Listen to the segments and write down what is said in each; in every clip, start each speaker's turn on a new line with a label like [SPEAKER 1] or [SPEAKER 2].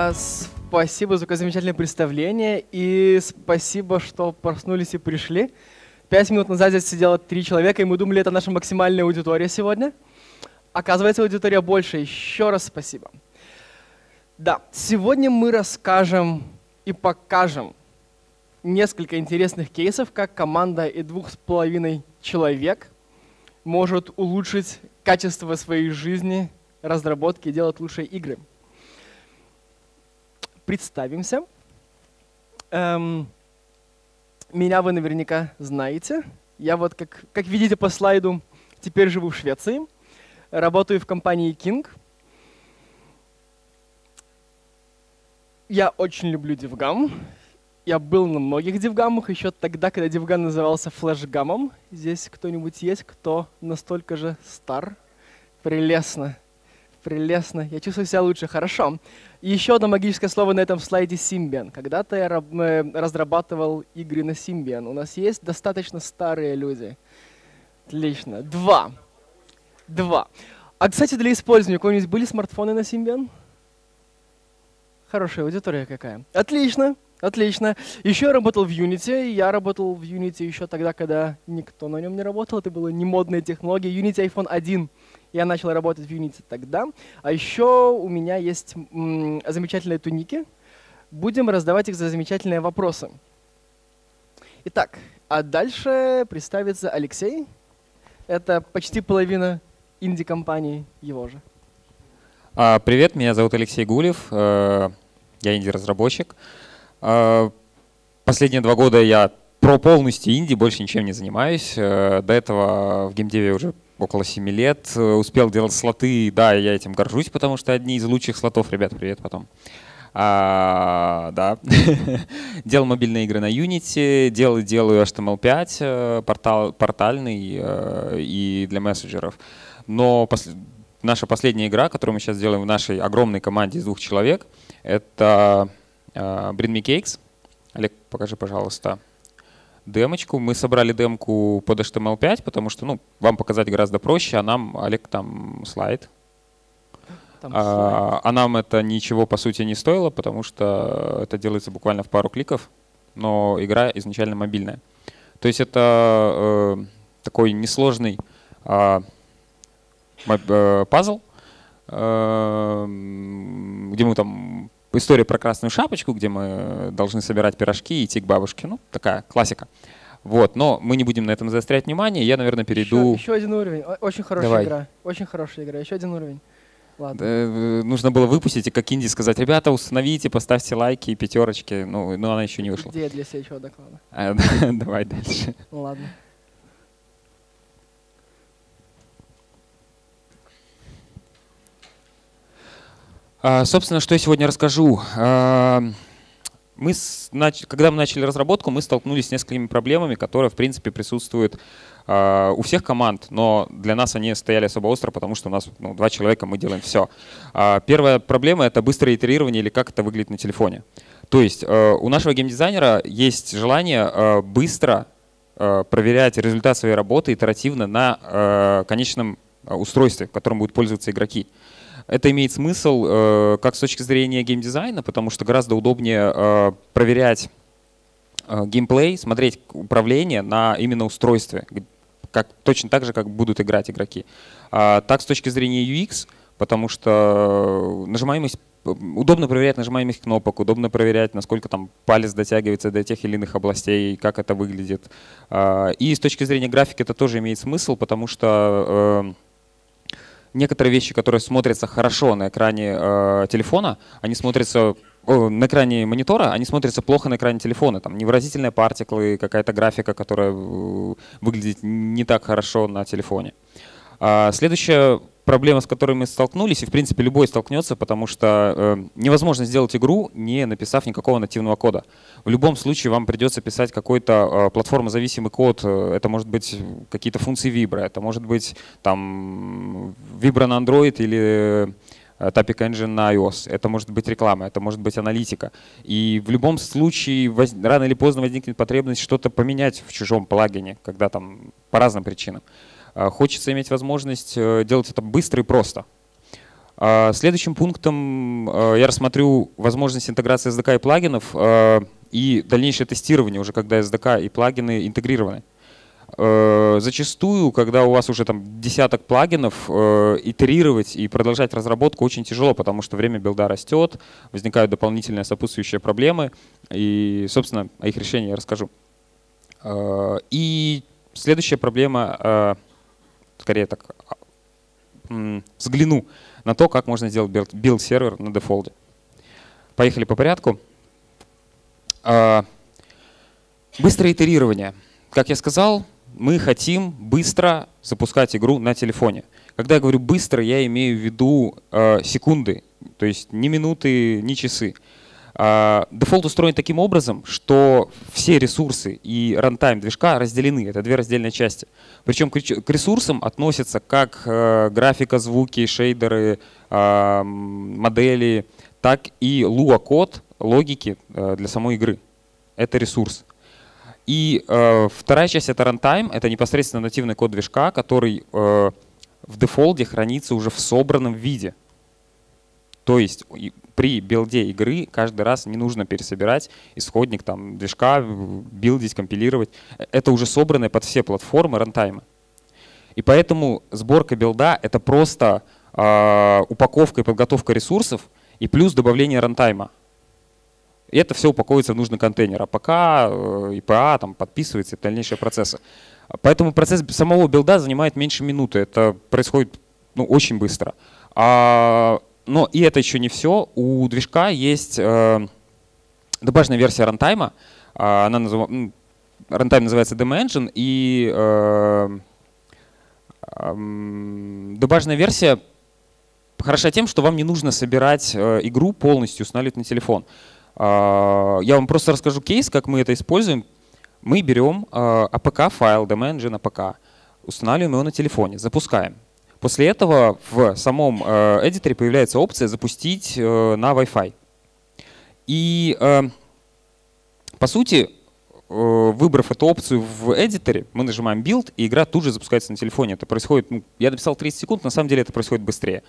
[SPEAKER 1] А, спасибо за замечательное представление и спасибо, что проснулись и пришли. Пять минут назад здесь сидело три человека, и мы думали, это наша максимальная аудитория сегодня. Оказывается, аудитория больше. Еще раз спасибо. Да, сегодня мы расскажем и покажем несколько интересных кейсов, как команда и двух с половиной человек может улучшить качество своей жизни, разработки и делать лучшие игры. Представимся. Эм, меня вы наверняка знаете. Я вот, как, как видите по слайду, теперь живу в Швеции. Работаю в компании King. Я очень люблю DevGam. Я был на многих дивгамах еще тогда, когда дивгам назывался флешгамом. Здесь кто-нибудь есть, кто настолько же стар? Прелестно. Прелестно. Я чувствую себя лучше. Хорошо. И еще одно магическое слово на этом слайде Symbian. Когда-то я э, разрабатывал игры на Symbian. У нас есть достаточно старые люди. Отлично. Два. Два. А, кстати, для использования, у кого-нибудь были смартфоны на Symbian? Хорошая аудитория какая. Отлично. Отлично. Еще я работал в Unity. Я работал в Unity еще тогда, когда никто на нем не работал. Это была не модная технология. Unity iPhone 1. Я начал работать в Unity тогда. А еще у меня есть замечательные туники. Будем раздавать их за замечательные вопросы. Итак, а дальше представится Алексей. Это почти половина инди-компании его же.
[SPEAKER 2] А, привет, меня зовут Алексей Гулев. Э, я инди-разработчик. А, последние два года я про полностью инди, больше ничем не занимаюсь. Э, до этого в геймдеве уже около 7 лет. Э, успел делать слоты, да, я этим горжусь, потому что одни из лучших слотов. Ребят, привет потом. А, да. делал мобильные игры на Unity, делал, делаю HTML5, э, портал, портальный и для мессенджеров. Но пос, наша последняя игра, которую мы сейчас делаем в нашей огромной команде из двух человек, это uh, Bring Me Cakes. Олег, покажи, пожалуйста, демочку. Мы собрали демку под HTML5, потому что ну, вам показать гораздо проще, а нам, Олег, там слайд. Там а, а нам это ничего по сути не стоило, потому что это делается буквально в пару кликов, но игра изначально мобильная. То есть это э, такой несложный э, э, пазл, э, где мы там история про красную шапочку, где мы должны собирать пирожки и идти к бабушке. Ну, такая классика. Вот, но мы не будем на этом заострять внимание. Я, наверное, перейду...
[SPEAKER 1] Еще, еще один уровень. Очень хорошая Давай. игра. Очень хорошая игра. Еще один уровень. Ладно.
[SPEAKER 2] Э, нужно было выпустить и как инди сказать, ребята, установите, поставьте лайки и пятерочки. Ну, но она еще не вышла.
[SPEAKER 1] Идея для следующего доклада.
[SPEAKER 2] А, давай дальше.
[SPEAKER 1] Ну, ладно.
[SPEAKER 2] Собственно, что я сегодня расскажу. А, мы, когда мы начали разработку, мы столкнулись с несколькими проблемами, которые, в принципе, присутствуют а, у всех команд, но для нас они стояли особо остро, потому что у нас ну, два человека, мы делаем все. Первая проблема — это быстрое итерирование или как это выглядит на телефоне. То есть у нашего геймдизайнера есть желание быстро проверять результат своей работы итеративно на конечном устройстве, которым будут пользоваться игроки. Это имеет смысл э, как с точки зрения геймдизайна, потому что гораздо удобнее э, проверять э, геймплей, смотреть управление на именно устройстве, как, точно так же, как будут играть игроки. А, так с точки зрения UX, потому что нажимаемость удобно проверять нажимаемость кнопок, удобно проверять, насколько там палец дотягивается до тех или иных областей, как это выглядит. А, и с точки зрения графики это тоже имеет смысл, потому что некоторые вещи, которые смотрятся хорошо на экране э, телефона, они смотрятся на экране монитора, они смотрятся плохо на экране телефона. Там невыразительные партиклы, какая-то графика, которая э, выглядит не так хорошо на телефоне. А следующая проблема, с которой мы столкнулись, и в принципе любой столкнется, потому что э, невозможно сделать игру, не написав никакого нативного кода. В любом случае вам придется писать какой-то э, платформозависимый код. Это может быть какие-то функции Vibra, это может быть там Vibra на Android или э, Topic Engine на iOS. Это может быть реклама, это может быть аналитика. И в любом случае воз... рано или поздно возникнет потребность что-то поменять в чужом плагине, когда там по разным причинам. А, хочется иметь возможность э, делать это быстро и просто. А, следующим пунктом а, я рассмотрю возможность интеграции SDK и плагинов а, и дальнейшее тестирование, уже когда SDK и плагины интегрированы. Зачастую, когда у вас уже там десяток плагинов, итерировать и продолжать разработку очень тяжело, потому что время билда растет, возникают дополнительные сопутствующие проблемы, и, собственно, о их решении я расскажу. И следующая проблема, скорее так, взгляну на то, как можно сделать build-сервер на Defold е. Поехали по порядку. А, быстрое итерирование. Как я сказал, мы хотим быстро запускать игру на телефоне. Когда я говорю быстро, я имею в виду э, секунды, то есть не минуты, не часы. А, Defold устроен таким образом, что все ресурсы и runtime движка разделены. Это две раздельные части. Причем к ресурсам относятся как э, графика, звуки, шейдеры, а, модели, так и Lua-код логики э, для самой игры. Это ресурс. И э, вторая часть — это runtime, это непосредственно нативный код движка, который в Defold е хранится уже в собранном виде. То есть при build е игры каждый раз не нужно пересобирать исходник там, движка, build ить, компилировать. Это уже собранное под все платформы runtime ы. И поэтому сборка build а — это просто э, упаковка и подготовка ресурсов и плюс добавление runtime а. И это все упаковывается в нужный контейнер. APK, IPA, там, подписывается и дальнейшие процессы. Поэтому процесс самого build а занимает меньше минуты. Это происходит ну, очень быстро. А но и это еще не все. У движка есть э, добавочная версия рантайма. Э, она назыв... Рантайм называется Demo Engine. И э, добавочная версия хороша тем, что вам не нужно собирать игру полностью, устанавливать на телефон. Я вам просто расскажу кейс, как мы это используем. Мы берем APK-файл, Demo Engine APK, устанавливаем его на телефоне, запускаем. После этого в самом э, editor е появляется опция запустить э, на Wi-Fi. И э, по сути, выбрав эту опцию в editor е, мы нажимаем Build, и игра тут же запускается на телефоне. Это происходит, ну, я написал 30 секунд, на самом деле это происходит быстрее.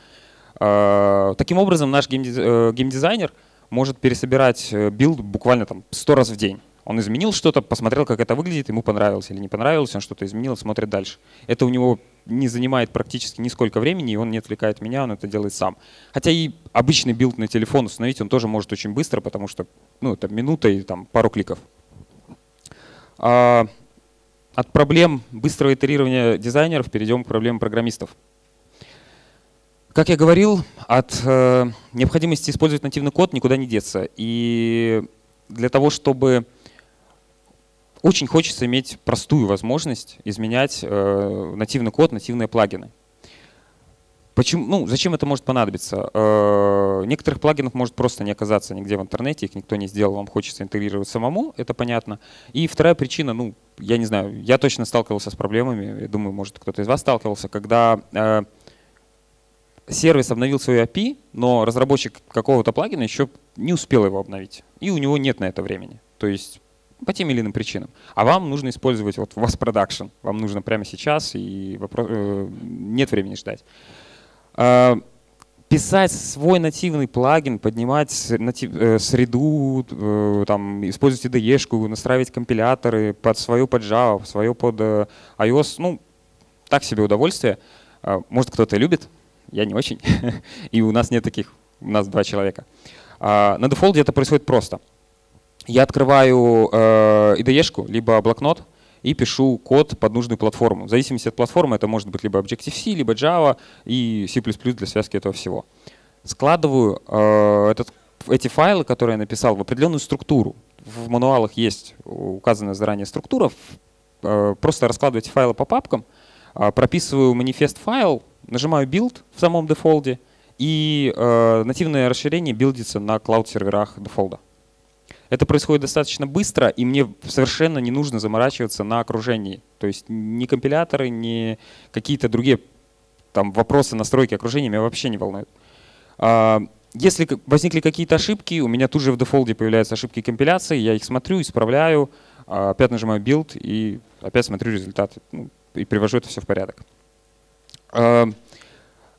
[SPEAKER 2] Таким образом, наш геймдизайнер может пересобирать build буквально там 100 раз в день. Он изменил что-то, посмотрел, как это выглядит, ему понравилось или не понравилось, он что-то изменил, смотрит дальше. Это у него не занимает практически нисколько времени, и он не отвлекает меня, он это делает сам. Хотя и обычный build на телефон установить он тоже может очень быстро, потому что ну, это минута и там, пару кликов. А, от проблем быстрого итерирования дизайнеров перейдем к проблемам программистов. Как я говорил, от э, необходимости использовать нативный код никуда не деться. И для того, чтобы очень хочется иметь простую возможность изменять э, нативный код, нативные плагины. Почему, ну, зачем это может понадобиться? Э, некоторых плагинов может просто не оказаться нигде в интернете, их никто не сделал, вам хочется интегрировать самому, это понятно. И вторая причина, ну, я не знаю, я точно сталкивался с проблемами, я думаю, может кто-то из вас сталкивался, когда э, сервис обновил свою API, но разработчик какого-то плагина еще не успел его обновить, и у него нет на это времени. То есть по тем или иным причинам. А вам нужно использовать вот вас продакшн. Вам нужно прямо сейчас, и вопрос, э, нет времени ждать. Э, писать свой нативный плагин, поднимать натив, э, среду, э, там, использовать IDE-шку, настраивать компиляторы под свое под Java, свое под э, iOS. Ну, так себе удовольствие. Э, может, кто-то любит, я не очень. и у нас нет таких, у нас два человека. Э, на дефолте это происходит просто я открываю э, IDE-шку, либо блокнот, и пишу код под нужную платформу. В зависимости от платформы это может быть либо Objective-C, либо Java и C++ для связки этого всего. Складываю э, этот, эти файлы, которые я написал, в определенную структуру. В мануалах есть указанная заранее структура. Э, просто раскладываю эти файлы по папкам, э, прописываю манифест файл, нажимаю build в самом дефолде, и э, нативное расширение билдится на клауд-серверах дефолда. Это происходит достаточно быстро, и мне совершенно не нужно заморачиваться на окружении. То есть ни компиляторы, ни какие-то другие там, вопросы настройки окружения меня вообще не волнуют. А, если возникли какие-то ошибки, у меня тут же в дефолте появляются ошибки компиляции, я их смотрю, исправляю, а, опять нажимаю build и опять смотрю результат ну, и привожу это все в порядок. А,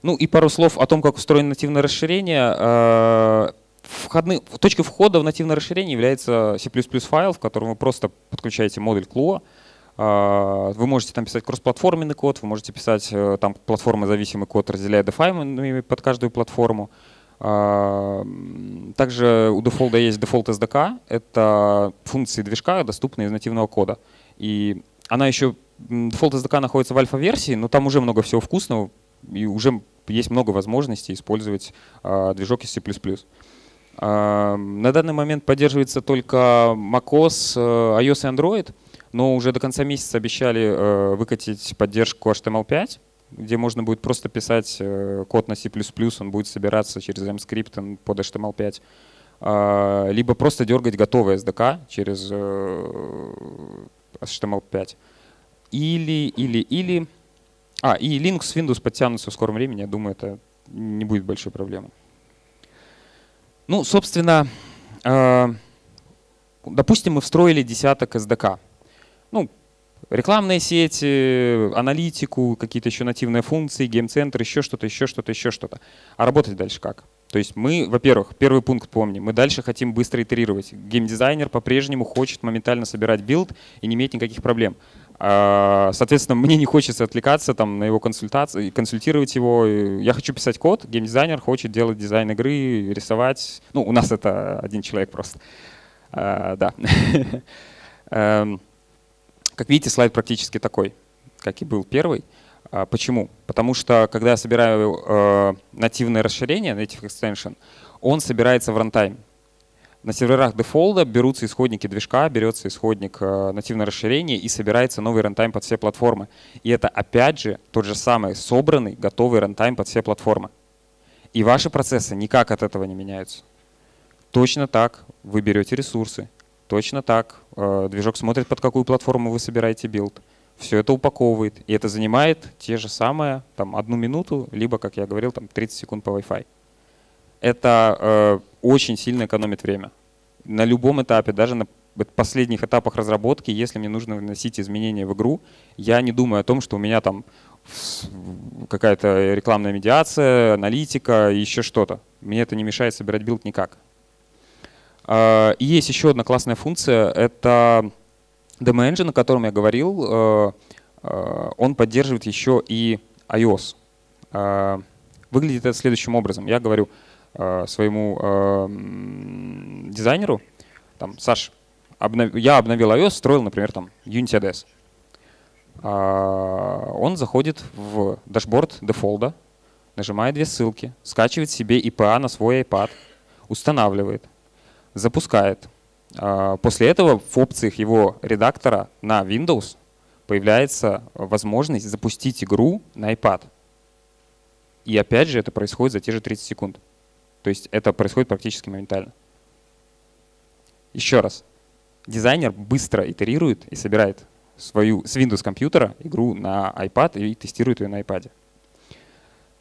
[SPEAKER 2] Ну и пару слов о том, как устроено нативное расширение. Входны, точкой входа в нативное расширение является C++ файл, в котором вы просто подключаете модуль Clua. Э, вы можете там писать кроссплатформенный код, вы можете писать э, там платформозависимый код, разделяя дефаймами под каждую платформу. Также у Default есть Default SDK. Это функции движка, доступные из нативного кода. И она еще, Default SDK находится в альфа-версии, но там уже много всего вкусного, и уже есть много возможностей использовать э, движок из C++. Э, на данный момент поддерживается только macOS, э, iOS и Android, но уже до конца месяца обещали э, выкатить поддержку HTML5, где можно будет просто писать э, код на C++, он будет собираться через MScript под HTML5, э, либо просто дергать готовый SDK через э, HTML5. Или, или, или а, и Linux, Windows подтянутся в скором времени, я думаю, это не будет большой проблемы. Ну, собственно, э, допустим, мы встроили десяток SDK. Ну, рекламные сети, аналитику, какие-то еще нативные функции, Game Center, еще что-то, еще что-то, еще что-то. А работать дальше как? То есть мы, во-первых, первый пункт помним, мы дальше хотим быстро итерировать. Геймдизайнер по-прежнему хочет моментально собирать build и не иметь никаких проблем. А, соответственно, мне не хочется отвлекаться там, на его консультации, консультировать его. Я хочу писать код, геймдизайнер хочет делать дизайн игры, рисовать. Ну, у нас это один человек просто. А, да. Эм, как видите, слайд практически такой, как и был первый. А, почему? Потому что, когда я собираю э, нативное расширение, native extension, он собирается в рантайм. На серверах дефолда берутся исходники движка, берется исходник э, нативного расширения и собирается новый рантайм под все платформы. И это опять же тот же самый собранный, готовый рантайм под все платформы. И ваши процессы никак от этого не меняются. Точно так вы берете ресурсы, точно так э, движок смотрит, под какую платформу вы собираете билд. Все это упаковывает, и это занимает те же самые там, одну минуту, либо, как я говорил, там, 30 секунд по Wi-Fi, это э, очень сильно экономит время. На любом этапе, даже на последних этапах разработки, если мне нужно вносить изменения в игру, я не думаю о том, что у меня там какая-то рекламная медиация, аналитика, еще что-то. Мне это не мешает собирать билд никак. Э, и есть еще одна классная функция, это dmengine, о котором я говорил, э, э, он поддерживает еще и iOS. Выглядит это следующим образом. Я говорю, э, своему э, дизайнеру, там, Саш, обнов... я обновил iOS, встроил, например, там Unity Ads. А, он заходит в дашборд дефолда, нажимает две ссылки, скачивает себе IPA на свой iPad, устанавливает, запускает. А, после этого в опциях его редактора на Windows появляется возможность запустить игру на iPad. И опять же это происходит за те же 30 секунд. То есть это происходит практически моментально. Еще раз. Дизайнер быстро итерирует и собирает свою с Windows компьютера игру на iPad и тестирует ее на iPad.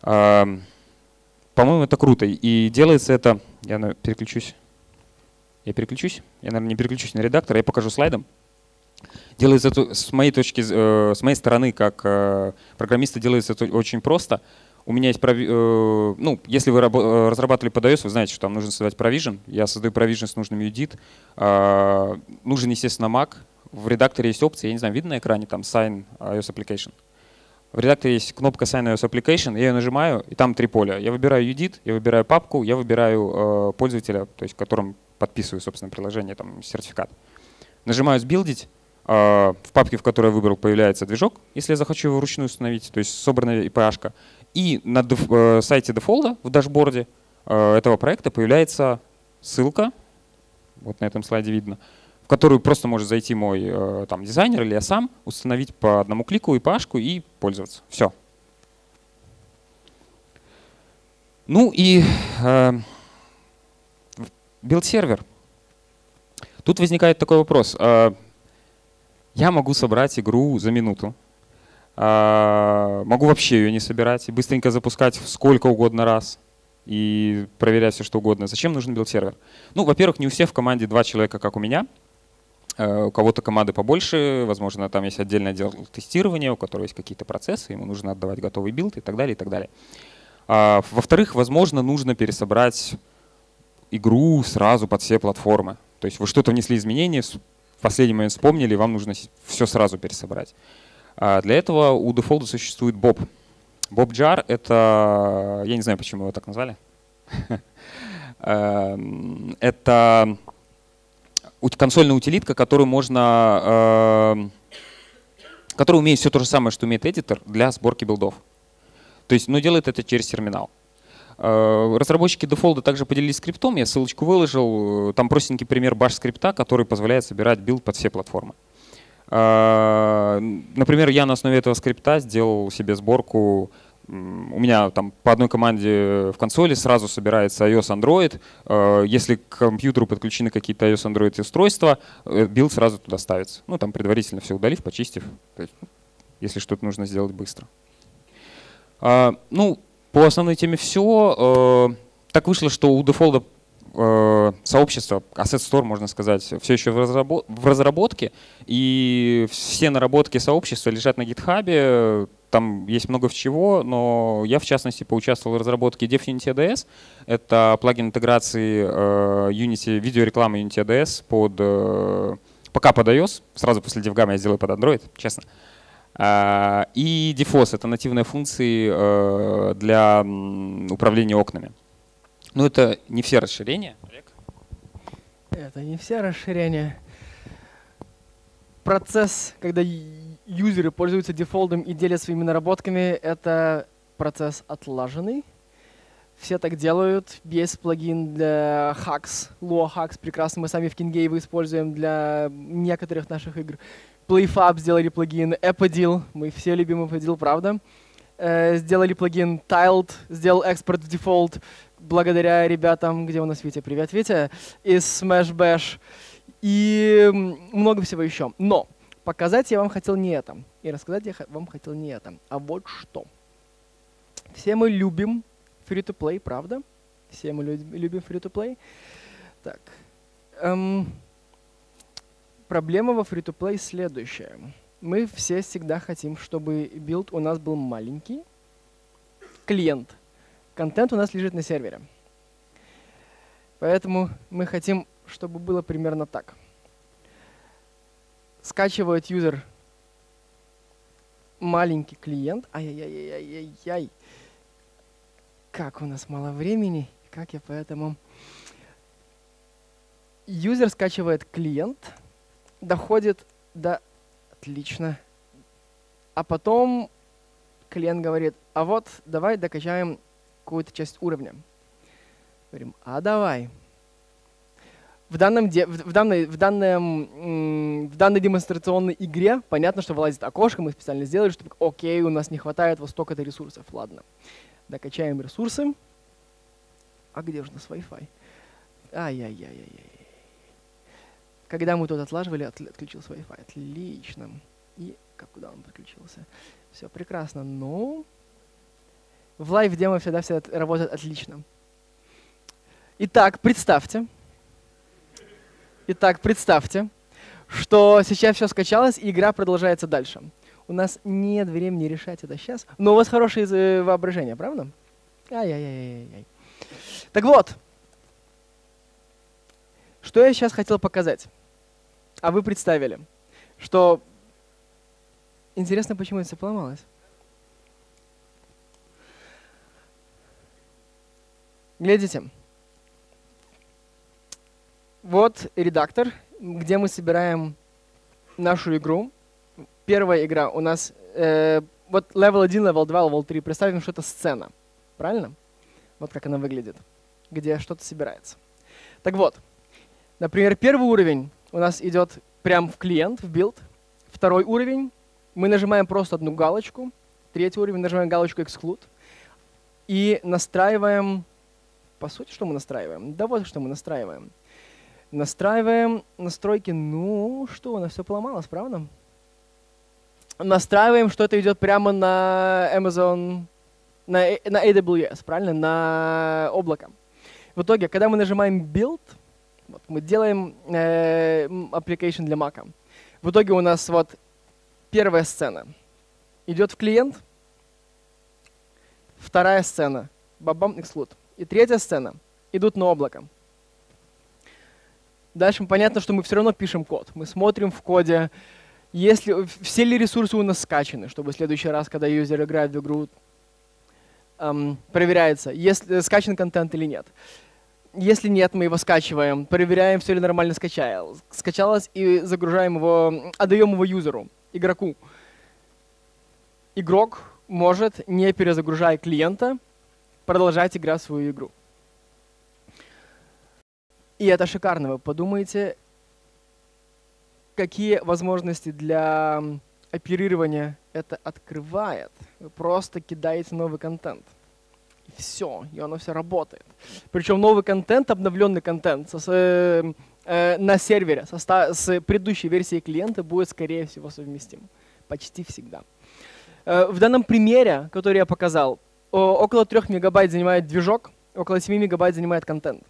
[SPEAKER 2] По-моему, это круто. И делается это... Я переключусь. Я переключусь? Я, наверное, не переключусь на редактор, я покажу слайдом. Делается это с моей точки, э, с моей стороны, как э, программиста, делается это очень просто у меня есть, э, ну, если вы э, разрабатывали под iOS, вы знаете, что там нужно создать provision. Я создаю provision с нужным UDIT. А, нужен, естественно, Mac. В редакторе есть опция, я не знаю, видно на экране, там Sign iOS Application. В редакторе есть кнопка Sign iOS Application, я ее нажимаю, и там три поля. Я выбираю UDIT, я выбираю папку, я выбираю э, пользователя, то есть которым подписываю, собственно, приложение, там, сертификат. Нажимаю «Сбилдить», в папке, в которой я выбрал, появляется движок, если я захочу его вручную установить, то есть собранная IP-шка. И на э, сайте дефолда в дашборде э, этого проекта появляется ссылка, вот на этом слайде видно, в которую просто может зайти мой э, там, дизайнер или я сам, установить по одному клику ипашку и пользоваться. Все. Ну и э, билд-сервер. Тут возникает такой вопрос. Я могу собрать игру за минуту, могу вообще ее не собирать и быстренько запускать сколько угодно раз и проверять все что угодно. Зачем нужен билд-сервер? Ну, во-первых, не у всех в команде два человека, как у меня. Э, у кого-то команды побольше, возможно, там есть отдельный отдел тестирования, у которого есть какие-то процессы, ему нужно отдавать готовый билд и так далее, и так далее. А, во-вторых, возможно, нужно пересобрать игру сразу под все платформы. То есть вы что-то внесли изменения, в последний момент вспомнили, вам нужно все сразу пересобрать. А для этого у дефолта существует Bob. Bob Jar — это... Я не знаю, почему его так назвали. Эм, это консольная утилитка, которую можно... Эм, которая умеет все то же самое, что умеет эдитор для сборки билдов. То есть, но ну, делает это через терминал. Э, разработчики дефолда также поделились скриптом, я ссылочку выложил. Там простенький пример bash-скрипта, который позволяет собирать билд под все платформы. Э, например, я на основе этого скрипта сделал себе сборку у меня там по одной команде в консоли сразу собирается iOS Android. Э, если к компьютеру подключены какие-то iOS Android устройства, билд сразу туда ставится. Ну, там предварительно все удалив, почистив, если что-то нужно сделать быстро. Ну, по основной теме все. Э, так вышло, что у дефолда э, сообщество, Asset Store, можно сказать, все еще в разработке, и все наработки сообщества лежат на GitHub, там есть много чего, но я, в частности, поучаствовал в разработке DevUnity ADS. Это плагин интеграции э, Unity, видеорекламы Unity ADS под, пока под iOS, сразу после DevGam я сделаю под Android, честно. А, и DeFOS — это нативные функции э, для управления окнами. Но это не все расширения.
[SPEAKER 1] Это не все расширения. Процесс, когда юзеры пользуются дефолтом и делят своими наработками, это процесс отлаженный. Все так делают. Есть плагин для Hacks, Lua Hacks, прекрасно. Мы сами в KingGame его используем для некоторых наших игр. PlayFab сделали плагин, Epodil, мы все любим Epodil, правда? Э, сделали плагин Tiled, сделал экспорт в дефолт благодаря ребятам, где у нас Витя, привет, Витя, из Smash Bash и много всего еще. Но показать я вам хотел не это, и рассказать я вам хотел не это, а вот что. Все мы любим free-to-play, правда? Все мы любим free-to-play. Так. Эм, проблема во free-to-play следующая. Мы все всегда хотим, чтобы билд у нас был маленький. Клиент. Контент у нас лежит на сервере. Поэтому мы хотим, чтобы было примерно так. Скачивает юзер маленький клиент. Ай-яй-яй-яй-яй. Как у нас мало времени, как я поэтому... Юзер скачивает клиент, доходит до отлично. А потом клиент говорит, а вот давай докачаем какую-то часть уровня. Говорим, а давай. В, данном в, данной, в, данном, в данной демонстрационной игре понятно, что вылазит окошко, мы специально сделали, чтобы, окей, у нас не хватает вот столько-то ресурсов. Ладно, докачаем ресурсы. А где же у нас Wi-Fi? Ай-яй-яй-яй-яй. Когда мы тут отлаживали, отключился Wi-Fi. Отлично. И как куда он подключился? Все прекрасно. Ну, в live demo всегда все работает отлично. Итак, представьте. Итак, представьте, что сейчас все скачалось, и игра продолжается дальше. У нас нет времени решать это сейчас, но у вас хорошее э, воображение, правда? Ай-яй-яй-яй-яй. Так вот, что я сейчас хотел показать а вы представили, что интересно, почему это все поломалось. Глядите. Вот редактор, где мы собираем нашу игру. Первая игра у нас, э, вот level 1, level 2, level 3. Представим, что это сцена. Правильно? Вот как она выглядит, где что-то собирается. Так вот, например, первый уровень у нас идет прям в клиент, в билд. Второй уровень, мы нажимаем просто одну галочку. Третий уровень, нажимаем галочку exclude. И настраиваем, по сути, что мы настраиваем? Да вот что мы настраиваем. Настраиваем настройки, ну что, у нас все поломалось, правда? Настраиваем, что это идет прямо на Amazon, на, на AWS, правильно? На облако. В итоге, когда мы нажимаем Build, вот, мы делаем э, application для Mac. В итоге у нас вот первая сцена идет в клиент, вторая сцена Бабам, exclude. И третья сцена. Идут на облако. Дальше понятно, что мы все равно пишем код. Мы смотрим в коде, если, все ли ресурсы у нас скачаны, чтобы в следующий раз, когда юзер играет в игру, эм, проверяется, если скачан контент или нет. Если нет, мы его скачиваем, проверяем, все ли нормально скачал, скачалось, и загружаем его, отдаем его юзеру, игроку. Игрок может, не перезагружая клиента, продолжать играть свою игру. И это шикарно. Вы подумайте, какие возможности для оперирования это открывает. Вы просто кидаете новый контент. И все, и оно все работает. Причем новый контент, обновленный контент со, э, э, на сервере со, с предыдущей версией клиента будет, скорее всего, совместим. Почти всегда. Э, в данном примере, который я показал, около 3 мегабайт занимает движок, около 7 мегабайт занимает контент.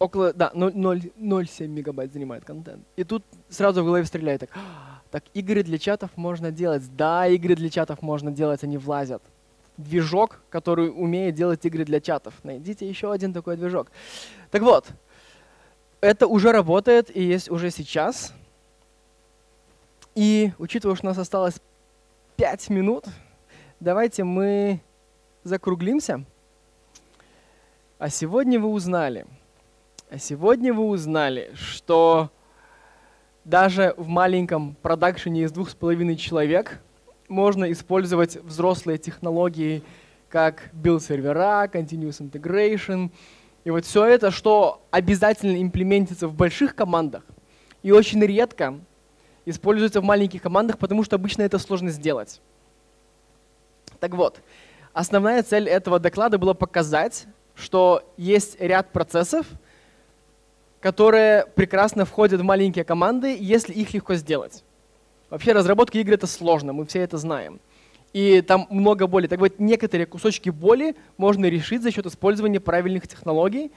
[SPEAKER 1] около, да, 0,7 мегабайт занимает контент. И тут сразу в голове стреляет так, «А, так, игры для чатов можно делать. Да, игры для чатов можно делать, они влазят. Движок, который умеет делать игры для чатов. Найдите еще один такой движок. Так вот, это уже работает и есть уже сейчас. И учитывая, что у нас осталось 5 минут, давайте мы закруглимся. А сегодня вы узнали – а сегодня вы узнали, что даже в маленьком продакшене из двух с половиной человек можно использовать взрослые технологии, как билд-сервера, continuous integration. И вот все это, что обязательно имплементится в больших командах и очень редко используется в маленьких командах, потому что обычно это сложно сделать. Так вот, основная цель этого доклада была показать, что есть ряд процессов, которые прекрасно входят в маленькие команды, если их легко сделать. Вообще разработка игр это сложно, мы все это знаем. И там много боли. Так вот, некоторые кусочки боли можно решить за счет использования правильных технологий,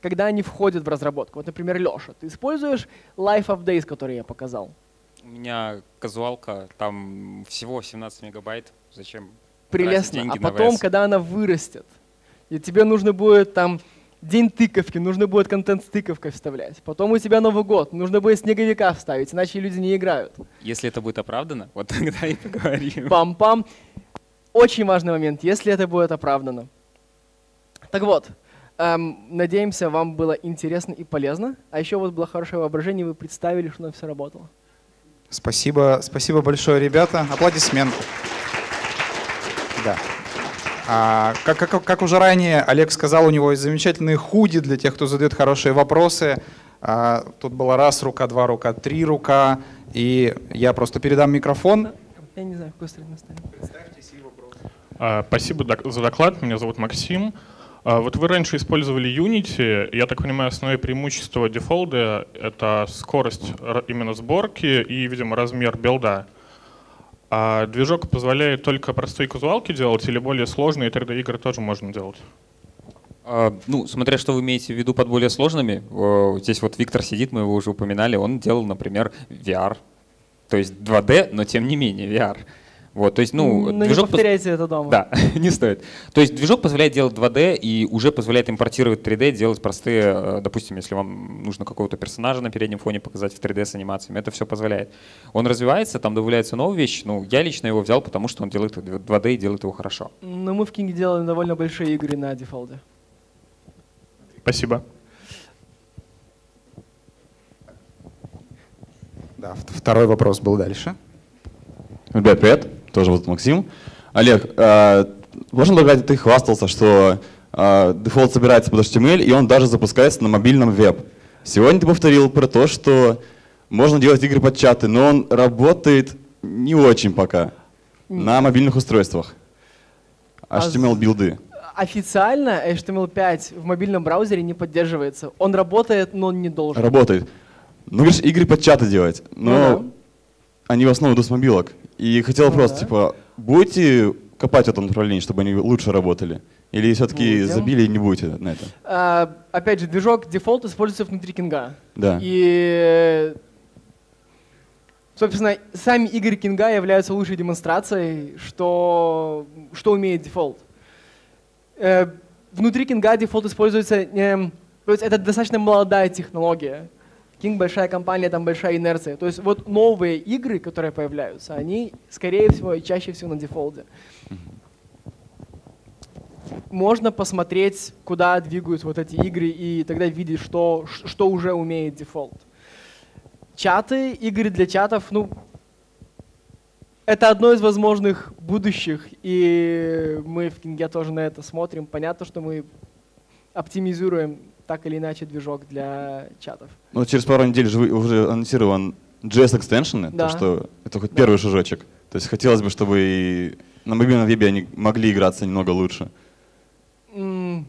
[SPEAKER 1] когда они входят в разработку. Вот, например, Леша, ты используешь Life of Days, который я показал?
[SPEAKER 2] У меня казуалка, там всего 17 мегабайт. Зачем?
[SPEAKER 1] Прелестно. А потом, когда она вырастет, и тебе нужно будет там день тыковки, нужно будет контент с тыковкой вставлять. Потом у тебя Новый год, нужно будет снеговика вставить, иначе люди не играют.
[SPEAKER 2] Если это будет оправдано, вот тогда и поговорим.
[SPEAKER 1] Пам-пам. Очень важный момент, если это будет оправдано. Так вот, эм, надеемся, вам было интересно и полезно. А еще вот было хорошее воображение, вы представили, что оно все работало.
[SPEAKER 3] Спасибо, спасибо большое, ребята. Аплодисменты. Да. А, как, как, как уже ранее Олег сказал, у него есть замечательные худи для тех, кто задает хорошие вопросы. А, тут была раз рука, два рука, три рука. И я просто передам микрофон.
[SPEAKER 1] Я не знаю, ставим. Представьтесь
[SPEAKER 4] и вопрос. А, спасибо за доклад. Меня зовут Максим. А, вот вы раньше использовали Unity. Я так понимаю, основное преимущество дефолда — это скорость именно сборки и, видимо, размер билда. А движок позволяет только простые казуалки делать или более сложные 3D-игры тоже можно делать?
[SPEAKER 2] А, ну, смотря что вы имеете в виду под более сложными. Здесь вот Виктор сидит, мы его уже упоминали, он делал, например, VR. То есть 2D, но тем не менее VR. Вот, то есть, ну,
[SPEAKER 1] ну движок не повторяйте пос... это дома.
[SPEAKER 2] Да, не стоит. То есть движок позволяет делать 2D и уже позволяет импортировать 3D, делать простые, э, допустим, если вам нужно какого-то персонажа на переднем фоне показать в 3D с анимациями, это все позволяет. Он развивается, там добавляются новые вещи. Ну, я лично его взял, потому что он делает 2D и делает его хорошо.
[SPEAKER 1] Ну, мы в King делаем довольно большие игры на дефолте.
[SPEAKER 4] Спасибо.
[SPEAKER 3] Да, второй вопрос был дальше.
[SPEAKER 5] Ребят, привет тоже вот Максим. Олег, э, можно добавить, ты хвастался, что э, дефолт собирается под HTML, и он даже запускается на мобильном веб. Сегодня ты повторил про то, что можно делать игры под чаты, но он работает не очень пока на мобильных устройствах. HTML-билды.
[SPEAKER 1] Официально HTML5 в мобильном браузере не поддерживается. Он работает, но он не должен.
[SPEAKER 5] Работает. Ну, говоришь, игры под чаты делать, но ну, да. они в основном идут с мобилок. И хотел вопрос, да. типа, будете копать в этом направлении, чтобы они лучше работали? Или все-таки забили и не будете на это?
[SPEAKER 1] А, опять же, движок Defold используется внутри King'а.
[SPEAKER 5] Да.
[SPEAKER 1] И Собственно, сами игры King'а являются лучшей демонстрацией, что, что умеет Defold. Э, внутри King'а Defold используется, э, то есть это достаточно молодая технология. King большая компания, там большая инерция. То есть вот новые игры, которые появляются, они скорее всего и чаще всего на дефолте. Можно посмотреть, куда двигаются вот эти игры, и тогда видеть, что, что уже умеет дефолт. Чаты, игры для чатов, ну, это одно из возможных будущих, и мы в Кинге тоже на это смотрим. Понятно, что мы оптимизируем так или иначе движок для чатов.
[SPEAKER 5] Ну, через пару недель же уже анонсирован JS экстеншены,
[SPEAKER 1] Да.
[SPEAKER 5] то что это хоть
[SPEAKER 1] Да.
[SPEAKER 5] первый шажочек. То есть хотелось бы, чтобы и на мобильном вебе они могли играться немного лучше.
[SPEAKER 1] М,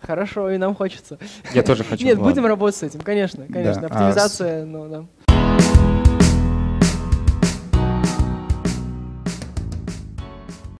[SPEAKER 1] Хорошо, и нам хочется.
[SPEAKER 2] Я тоже хочу.
[SPEAKER 1] Нет,
[SPEAKER 5] ладно.
[SPEAKER 1] будем работать с этим, конечно, конечно.
[SPEAKER 3] Да, а
[SPEAKER 1] Оптимизация, ну да.